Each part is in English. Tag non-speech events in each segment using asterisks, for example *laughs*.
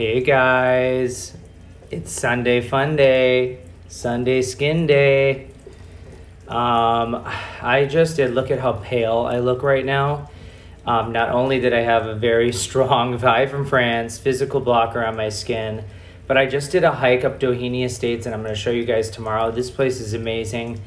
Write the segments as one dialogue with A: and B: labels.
A: Hey guys, it's Sunday Fun Day, Sunday Skin Day. Um, I just did look at how pale I look right now. Um, not only did I have a very *laughs* strong vibe from France physical blocker on my skin, but I just did a hike up Doheny Estates and I'm going to show you guys tomorrow. This place is amazing.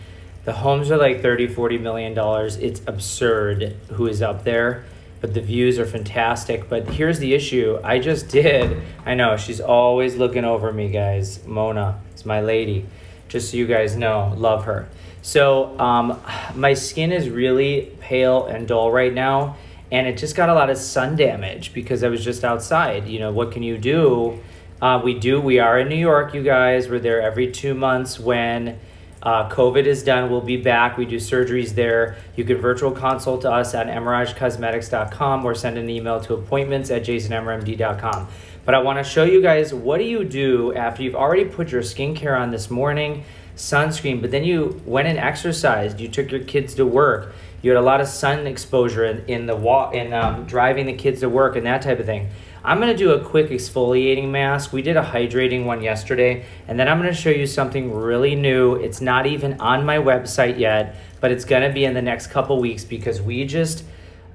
A: The homes are like 30, 40 million dollars. It's absurd who is up there but the views are fantastic. But here's the issue I just did, I know, she's always looking over me, guys. Mona is my lady. Just so you guys know, love her. So, um, my skin is really pale and dull right now, and it just got a lot of sun damage because I was just outside. You know, what can you do? Uh, we do, we are in New York, you guys. We're there every two months when uh, COVID is done. We'll be back. We do surgeries there. You can virtual consult us at emeragecosmetics.com or send an email to appointments at jasonemermd.com. But I want to show you guys what do you do after you've already put your skincare on this morning, sunscreen, but then you went and exercised. You took your kids to work. You had a lot of sun exposure in, in the walk in um, driving the kids to work and that type of thing. I'm gonna do a quick exfoliating mask. We did a hydrating one yesterday, and then I'm gonna show you something really new. It's not even on my website yet, but it's gonna be in the next couple weeks because we just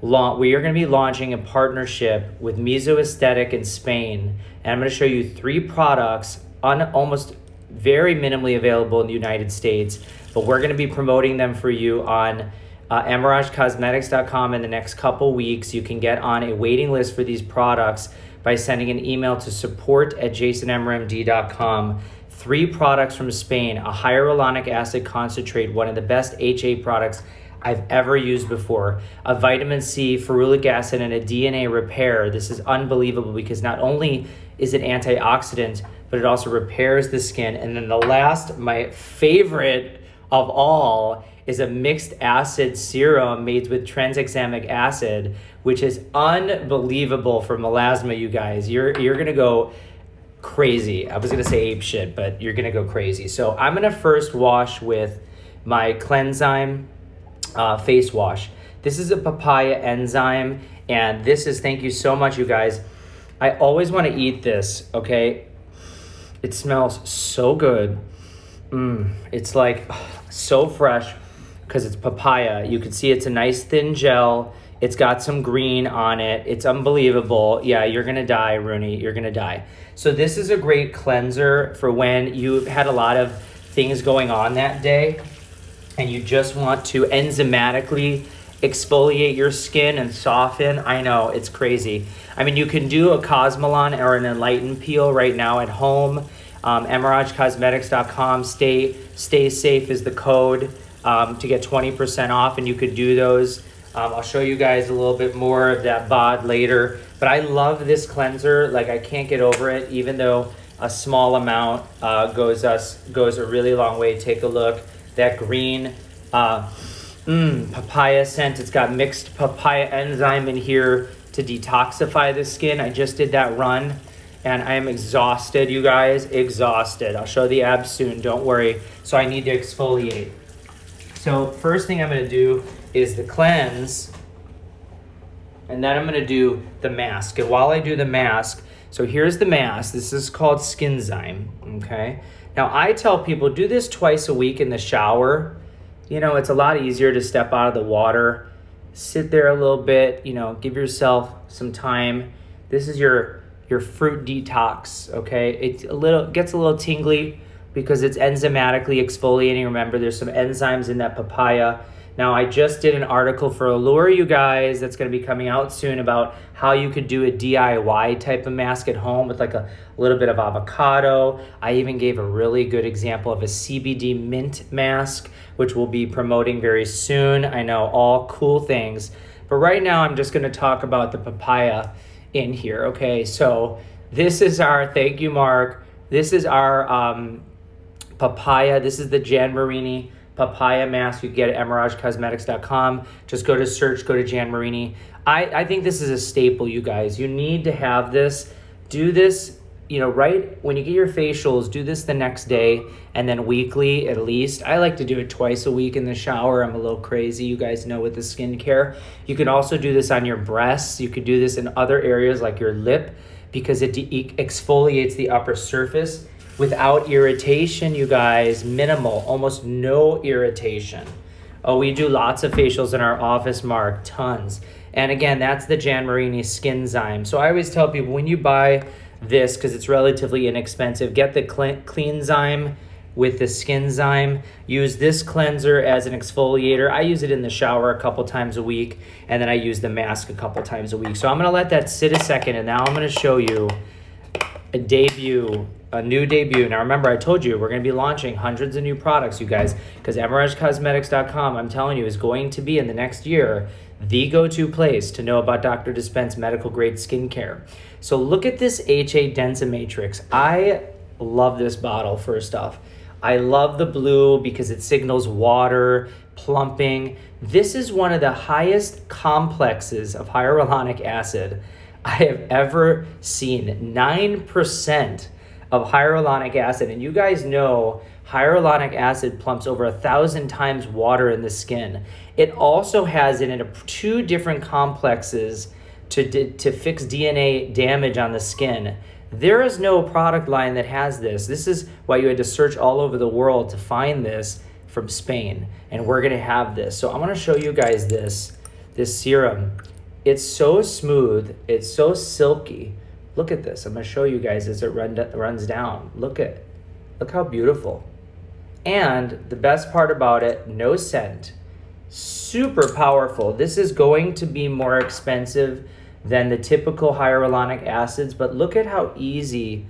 A: we are gonna be launching a partnership with Mesoestetic in Spain, and I'm gonna show you three products on almost very minimally available in the United States, but we're gonna be promoting them for you on uh, emeragecosmetics.com in the next couple weeks. You can get on a waiting list for these products by sending an email to support at jasonemermd.com. Three products from Spain, a hyaluronic acid concentrate, one of the best HA products I've ever used before, a vitamin C, ferulic acid, and a DNA repair. This is unbelievable because not only is it antioxidant, but it also repairs the skin. And then the last, my favorite of all, is a mixed acid serum made with tranexamic acid, which is unbelievable for melasma, you guys. You're you're gonna go crazy. I was gonna say ape shit, but you're gonna go crazy. So I'm gonna first wash with my Cleanzyme uh, face wash. This is a papaya enzyme, and this is thank you so much, you guys. I always want to eat this. Okay, it smells so good. Mm, it's like *sighs* so fresh because it's papaya. You can see it's a nice thin gel. It's got some green on it. It's unbelievable. Yeah, you're gonna die, Rooney. You're gonna die. So this is a great cleanser for when you've had a lot of things going on that day and you just want to enzymatically exfoliate your skin and soften. I know, it's crazy. I mean, you can do a Cosmelan or an Enlighten peel right now at home. Um, EmerageCosmetics.com. Stay, stay safe is the code um, to get 20% off, and you could do those. Um, I'll show you guys a little bit more of that bod later. But I love this cleanser. Like, I can't get over it, even though a small amount uh, goes, us, goes a really long way. Take a look. That green uh, mm, papaya scent. It's got mixed papaya enzyme in here to detoxify the skin. I just did that run and I am exhausted, you guys, exhausted. I'll show the abs soon, don't worry. So I need to exfoliate. So first thing I'm gonna do is the cleanse, and then I'm gonna do the mask. And while I do the mask, so here's the mask. This is called Skinzyme, okay? Now I tell people do this twice a week in the shower. You know, it's a lot easier to step out of the water, sit there a little bit, you know, give yourself some time. This is your your fruit detox, okay? It's a little gets a little tingly because it's enzymatically exfoliating. Remember, there's some enzymes in that papaya. Now, I just did an article for Allure, you guys, that's going to be coming out soon about how you could do a DIY type of mask at home with like a little bit of avocado. I even gave a really good example of a CBD mint mask, which we'll be promoting very soon. I know all cool things. But right now, I'm just going to talk about the papaya in here, okay? So this is our, thank you, Mark. This is our um, papaya. This is the Jan Marini papaya mask. You get at emeragecosmetics.com. Just go to search, go to Jan Marini. I, I think this is a staple, you guys. You need to have this. Do this, you know, right when you get your facials, do this the next day and then weekly at least. I like to do it twice a week in the shower. I'm a little crazy, you guys know, with the skincare. You can also do this on your breasts. You could do this in other areas like your lip because it exfoliates the upper surface without irritation, you guys. Minimal, almost no irritation. Oh, we do lots of facials in our office, Mark, tons. And again, that's the Jan Marini Skinzyme. So I always tell people when you buy this, because it's relatively inexpensive, get the Cleanzyme with the Skinzyme. Use this cleanser as an exfoliator. I use it in the shower a couple times a week, and then I use the mask a couple times a week. So I'm gonna let that sit a second, and now I'm gonna show you a debut, a new debut. Now remember, I told you we're gonna be launching hundreds of new products, you guys, because EmerageCosmetics.com, I'm telling you, is going to be in the next year the go-to place to know about Dr. Dispense medical grade skincare. So look at this HA Densa Matrix. I love this bottle first off. I love the blue because it signals water, plumping. This is one of the highest complexes of hyaluronic acid I have ever seen. 9% of hyaluronic acid. And you guys know hyaluronic acid plumps over a thousand times water in the skin. It also has in it two different complexes to, to fix DNA damage on the skin. There is no product line that has this. This is why you had to search all over the world to find this from Spain. And we're gonna have this. So I'm gonna show you guys this, this serum. It's so smooth, it's so silky. Look at this, I'm gonna show you guys as it run, runs down. Look at, look how beautiful. And the best part about it, no scent. Super powerful. This is going to be more expensive than the typical hyaluronic acids, but look at how easy,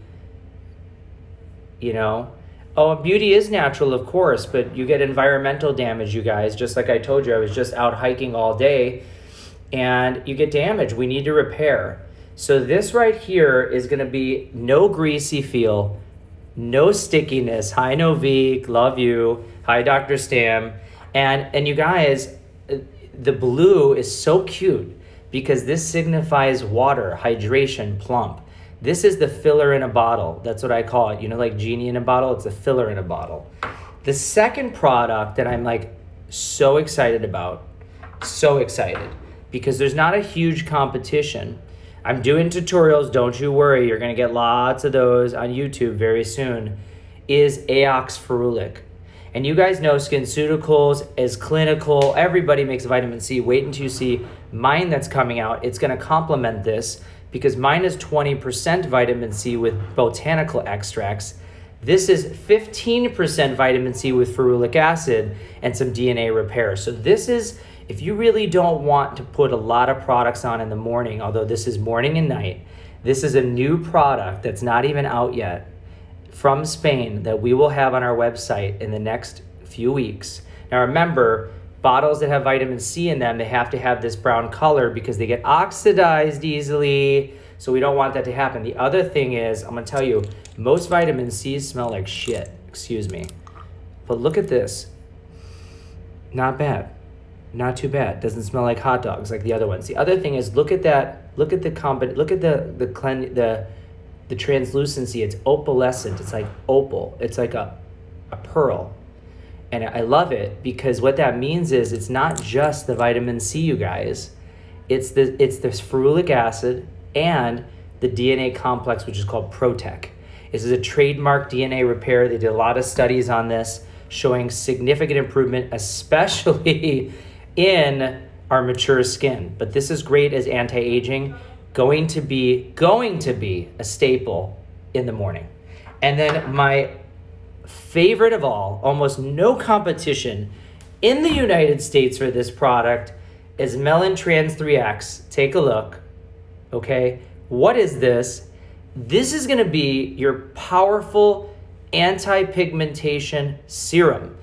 A: you know. Oh, beauty is natural, of course, but you get environmental damage, you guys. Just like I told you, I was just out hiking all day and you get damage. We need to repair. So this right here is to be no greasy feel, no stickiness. Hi, Novik, love you. Hi, Dr. Stam. And, and you guys, uh, the blue is so cute because this signifies water, hydration, plump. This is the filler in a bottle. That's what I call it. You know, like genie in a bottle, it's a filler in a bottle. The second product that I'm like so excited about, so excited, because there's not a huge competition. I'm doing tutorials, don't you worry, you're gonna get lots of those on YouTube very soon, is Aox Ferulic. And you guys know SkinCeuticals is clinical. Everybody makes vitamin C. Wait until you see mine that's coming out. It's going to complement this because mine is 20% vitamin C with botanical extracts. This is 15% vitamin C with ferulic acid and some DNA repair. So this is, if you really don't want to put a lot of products on in the morning, although this is morning and night, this is a new product that's not even out yet from Spain that we will have on our website in the next few weeks. Now remember, bottles that have vitamin C in them, they have to have this brown color because they get oxidized easily. So we don't want that to happen. The other thing is, I'm gonna tell you, most vitamin C's smell like shit, excuse me. But look at this. Not bad. Not too bad. Doesn't smell like hot dogs like the other ones. The other thing is, look at that. Look at the combi- Look at the the clean the the translucency, it's opalescent. It's like opal. It's like a, a pearl. And I love it because what that means is it's not just the vitamin C, you guys. It's the it's this ferulic acid and the DNA complex, which is called Protec. This is a trademark DNA repair. They did a lot of studies on this, showing significant improvement, especially *laughs* in our mature skin. But this is great as anti-aging going to be going to be a staple in the morning. And then my favorite of all, almost no competition in the United States for this product is Melan Trans 3X. Take a look. Okay? What is this? This is going to be your powerful anti-pigmentation serum.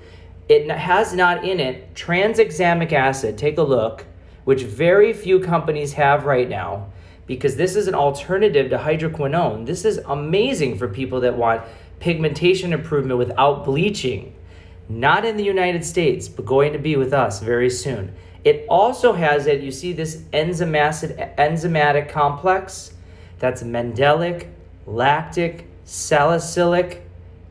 A: It has not in it tranexamic acid. Take a look, which very few companies have right now because this is an alternative to hydroquinone. This is amazing for people that want pigmentation improvement without bleaching. Not in the United States, but going to be with us very soon. It also has it, you see this enzymatic complex that's mandelic, lactic, salicylic,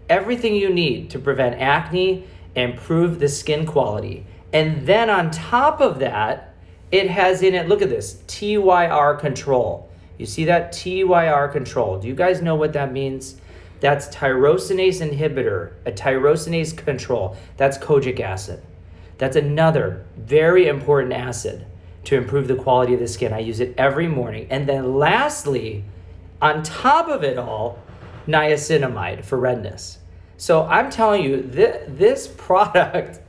A: everything you need to prevent acne and improve the skin quality. And then on top of that, it has in it, look at this, TYR control. You see that TYR control. Do you guys know what that means? That's tyrosinase inhibitor, a tyrosinase control. That's kojic acid. That's another very important acid to improve the quality of the skin. I use it every morning. And then lastly, on top of it all, niacinamide for redness. So I'm telling you, th- this *laughs* product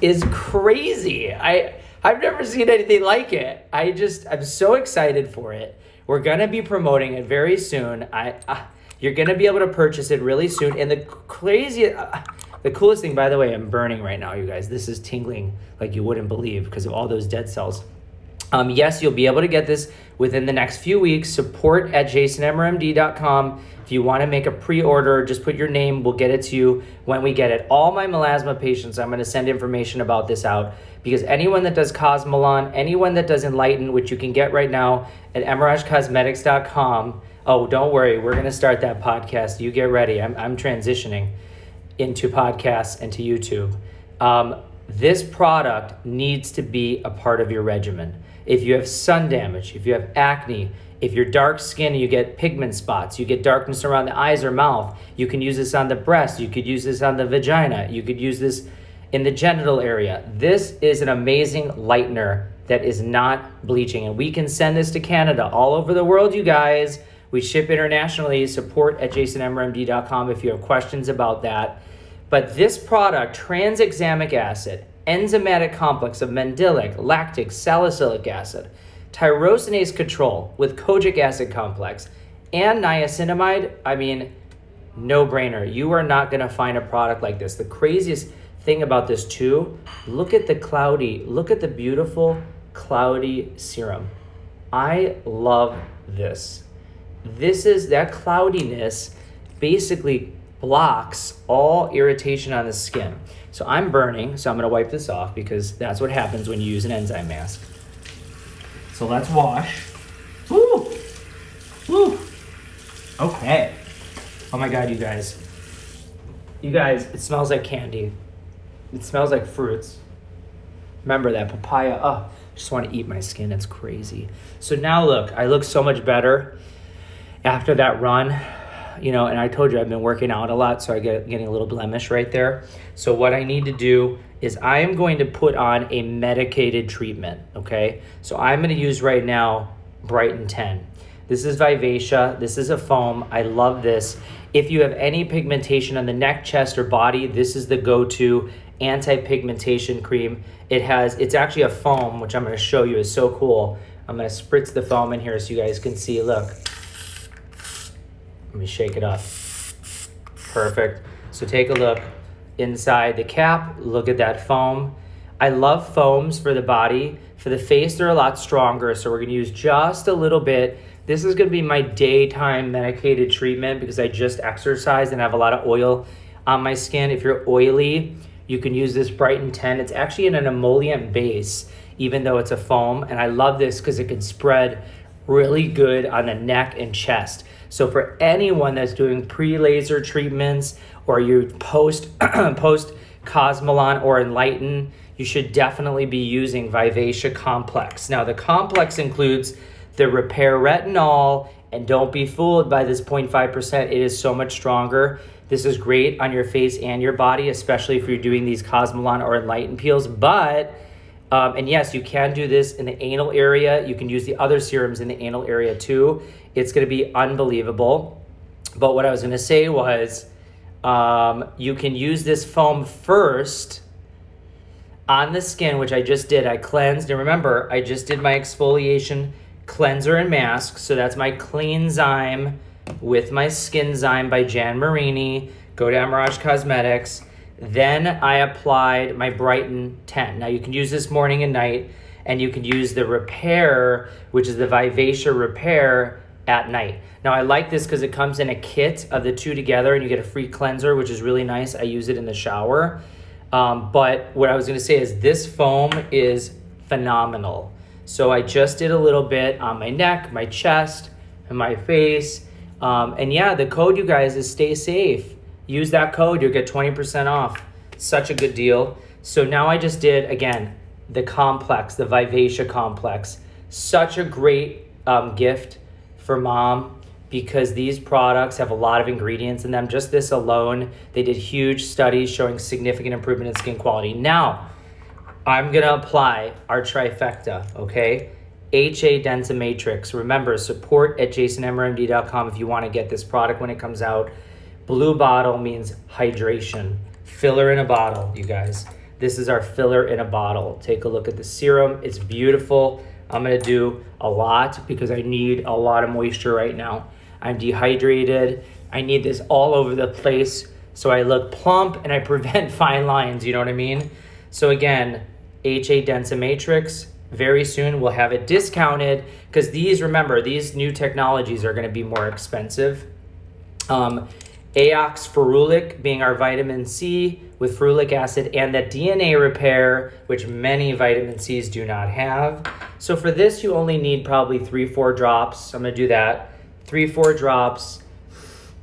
A: is crazy. I I've never seen anything like it. I just I'm so excited for it. We're gonna be promoting it very soon. I uh, you're gonna be able to purchase it really soon. And the crazy, uh, the coolest thing, by the way, I'm burning right now, you guys. This is tingling like you wouldn't believe because of all those dead cells. Um, yes, you'll be able to get this within the next few weeks. Support at jasonemermd.com. If you want to make a pre-order, just put your name. We'll get it to you when we get it. All my melasma patients, I'm going to send information about this out because anyone that does Cosmelan, anyone that does Enlighten, which you can get right now at emeragecosmetics.com. Oh, don't worry. We're going to start that podcast. You get ready. I'm, I'm transitioning into podcasts and to YouTube. Um, this product needs to be a part of your regimen. If you have sun damage, if you have acne, if you're dark skinned and you get pigment spots, you get darkness around the eyes or mouth, you can use this on the breast, you could use this on the vagina, you could use this in the genital area. This is an amazing lightener that is not bleaching. And we can send this to Canada, all over the world, you guys. We ship internationally. Support at jasonemermd.com if you have questions about that. But this product, tranexamic acid, enzymatic complex of mandelic, lactic, salicylic acid, tyrosinase control with kojic acid complex, and niacinamide, I mean, no brainer. You are not going to find a product like this. The craziest thing about this, too, look at the cloudy, look at the beautiful cloudy serum. I love this. This is that cloudiness basically blocks all irritation on the skin. So I'm burning, so I'm gonna wipe this off because that's what happens when you use an enzyme mask. So let's wash. Woo! Woo! Okay. Oh my god, you guys. You guys, it smells like candy. It smells like fruits. Remember that papaya. Oh, just want to eat my skin. It's crazy. So now look, I look so much better after that run you know, and I told you I've been working out a lot, so I get getting a little blemish right there. So what I need to do is I am going to put on a medicated treatment, okay? So I'm going to use right now Brighten 10. This is Vivatia. This is a foam. I love this. If you have any pigmentation on the neck, chest, or body, this is the go-to anti-pigmentation cream. It has, it's actually a foam, which I'm going to show you is so cool. I'm going to spritz the foam in here so you guys can see. Look, let me shake it up. Perfect. So take a look inside the cap. Look at that foam. I love foams for the body. For the face, they're a lot stronger, so we're gonna use just a little bit. This is gonna be my daytime medicated treatment because I just exercised and have a lot of oil on my skin. If you're oily, you can use this Brighten 10. It's actually in an emollient base, even though it's a foam. And I love this because it can spread really good on the neck and chest. So for anyone that's doing pre-laser treatments or you post *clears throat* post Cosmelan or Enlighten, you should definitely be using Vivatia Complex. Now the complex includes the repair retinol and don't be fooled by this 0.5%. It is so much stronger. This is great on your face and your body, especially if you're doing these Cosmelan or Enlighten peels, but um, and yes, you can do this in the anal area. You can use the other serums in the anal area too. It's going to be unbelievable. But what I was going to say was um, you can use this foam first on the skin, which I just did. I cleansed. And remember, I just did my exfoliation cleanser and mask. So that's my Cleanzyme with my Skinzyme by Jan Marini. Go to Emerage Cosmetics. Then I applied my Brighten 10. Now you can use this morning and night, and you can use the Repair, which is the Vivatia Repair at night. Now I like this because it comes in a kit of the two together and you get a free cleanser, which is really nice. I use it in the shower. Um, but what I was gonna say is this foam is phenomenal. So I just did a little bit on my neck, my chest, and my face. Um, and yeah, the code you guys is stay safe. Use that code, you'll get 20% off. Such a good deal. So now I just did, again, the complex, the Vivatia complex. Such a great um, gift for mom because these products have a lot of ingredients in them. Just this alone, they did huge studies showing significant improvement in skin quality. Now, I'm gonna apply our trifecta, okay? HA Densa Matrix. Remember, support at jasonemermd.com if you wanna get this product when it comes out. Blue bottle means hydration. Filler in a bottle, you guys. This is our filler in a bottle. Take a look at the serum. It's beautiful. I'm gonna do a lot because I need a lot of moisture right now. I'm dehydrated. I need this all over the place so I look plump and I *laughs* prevent fine lines, you know what I mean? So again, HA Densa Matrix, very soon we'll have it discounted because these, remember, these new technologies are gonna be more expensive. Um, Aox ferulic being our vitamin C with ferulic acid and that DNA repair, which many vitamin C's do not have. So for this, you only need probably three, four drops. I'm gonna do that. Three, four drops,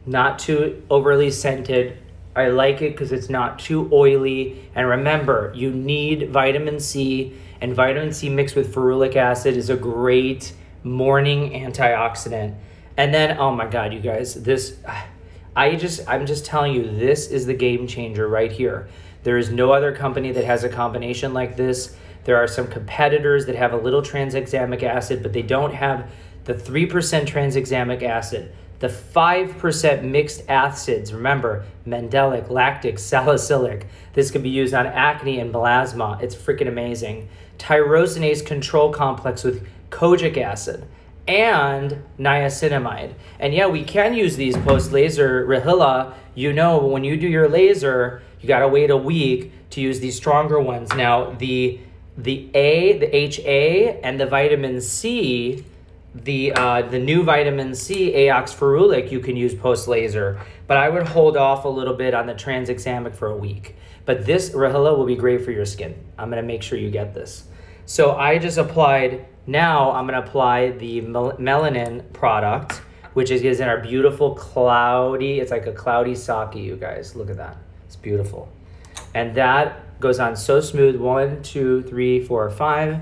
A: not too overly scented. I like it because it's not too oily. And remember, you need vitamin C, and vitamin C mixed with ferulic acid is a great morning antioxidant. And then, oh my God, you guys, this I just, I'm just telling you, this is the game changer right here. There is no other company that has a combination like this. There are some competitors that have a little tranexamic acid, but they don't have the 3% tranexamic acid, the 5% mixed acids. Remember, mandelic, lactic, salicylic. This can be used on acne and melasma. It's freaking amazing. Tyrosinase control complex with kojic acid and niacinamide. And yeah, we can use these post laser Rahila. You know, when you do your laser, you got to wait a week to use these stronger ones. Now, the the A, the HA, and the vitamin C, the uh, the new vitamin C, Aox ferulic, you can use post laser. But I would hold off a little bit on the tranexamic for a week. But this Rahila will be great for your skin. I'm gonna make sure you get this. So I just applied now I'm gonna apply the mel melanin product, which is, is in our beautiful cloudy, it's like a cloudy sake, you guys. Look at that, it's beautiful. And that goes on so smooth, one, two, three, four, five.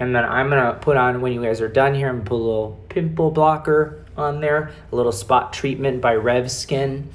A: And then I'm gonna put on, when you guys are done here, gonna put a little pimple blocker on there, a little spot treatment by Rev Skin.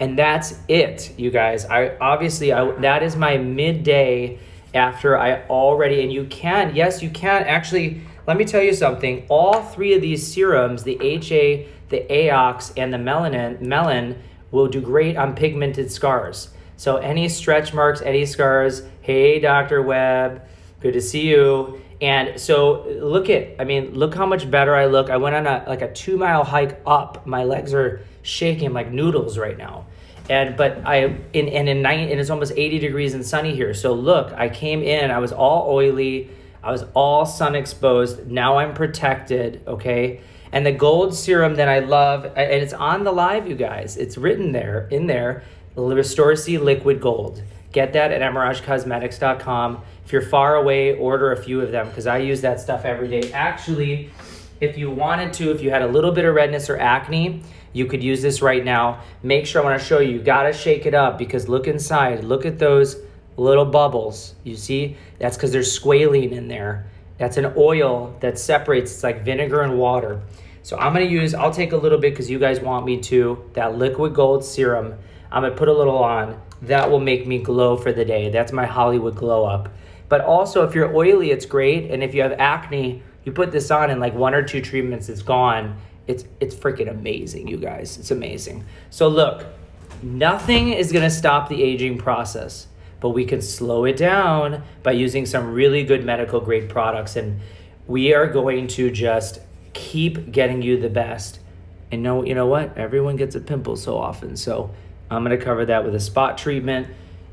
A: And that's it, you guys. I obviously, I, that is my midday after I already, and you can, yes, you can actually, let me tell you something. All three of these serums, the HA, the AOX, and the melanin, melon, will do great on pigmented scars. So any stretch marks, any scars, hey, Dr. Webb, good to see you. And so look at, I mean, look how much better I look. I went on a like a two mile hike up. My legs are shaking like noodles right now. And but I in and in night and it's almost 80 degrees and sunny here. So look, I came in, I was all oily. I was all sun exposed. Now I'm protected, okay? And the gold serum that I love, and it's on the live, you guys. It's written there, in there, Restore C Liquid Gold. Get that at emeragecosmetics.com. If you're far away, order a few of them because I use that stuff every day. Actually, if you wanted to, if you had a little bit of redness or acne, you could use this right now. Make sure I want to show you, you got to shake it up because look inside. Look at those little bubbles. You see? That's because there's squalene in there. That's an oil that separates. It's like vinegar and water. So I'm going to use, I'll take a little bit because you guys want me to, that liquid gold serum. I'm going to put a little on. That will make me glow for the day. That's my Hollywood glow up. But also, if you're oily, it's great. And if you have acne, you put this on in like one or two treatments, it's gone. It's, it's freaking amazing, you guys. It's amazing. So look, nothing is going to stop the aging process but we can slow it down by using some really good medical grade products. And we are going to just keep getting you the best. And know, you know what? Everyone gets a pimple so often. So I'm going to cover that with a spot treatment.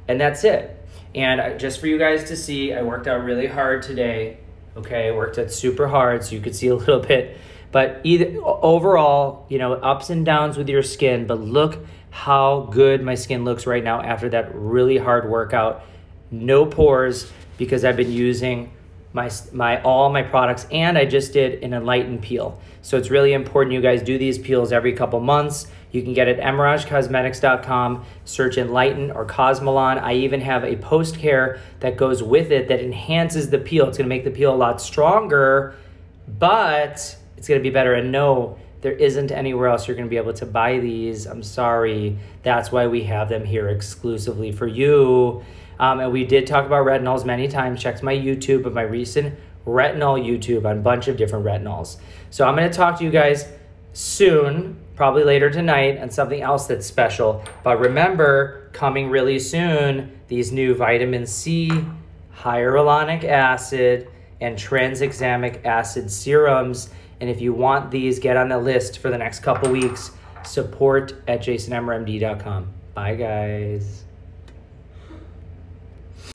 A: And that's it. And just for you guys to see, I worked out really hard today. Okay, I worked out super hard so you could see a *laughs* little bit. But either overall, you know, ups and downs with your skin, but look how good my skin looks right now after that really hard workout. No pores because I've been using my my all my products and I just did an enlighten peel. So it's really important you guys do these peels every couple months. You can get it at emeragecosmetics.com, search Enlighten or Cosmelan. I even have a post care that goes with it that enhances the peel. It's gonna make the peel a lot stronger, but it's gonna be better. And no, There isn't anywhere else you're going to be able to buy these. I'm sorry. That's why we have them here exclusively for you. Um, and we did talk about retinols many times. Check my YouTube of my recent retinol YouTube on a bunch of different retinols. So I'm going to talk to you guys soon, probably later tonight, on something else that's special. But remember, coming really soon, these new vitamin C, hyaluronic acid, and tranexamic acid serums. And if you want these, get on the list for the next couple weeks. Support at jasonemermd.com. Bye, guys.